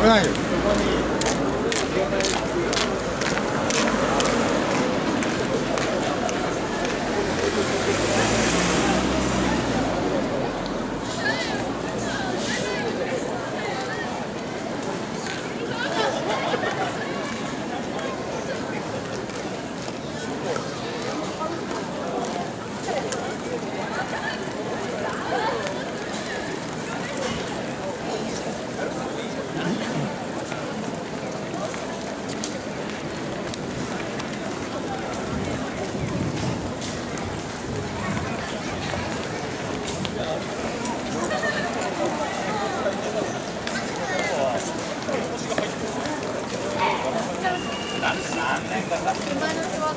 危ないよ。頑張ります。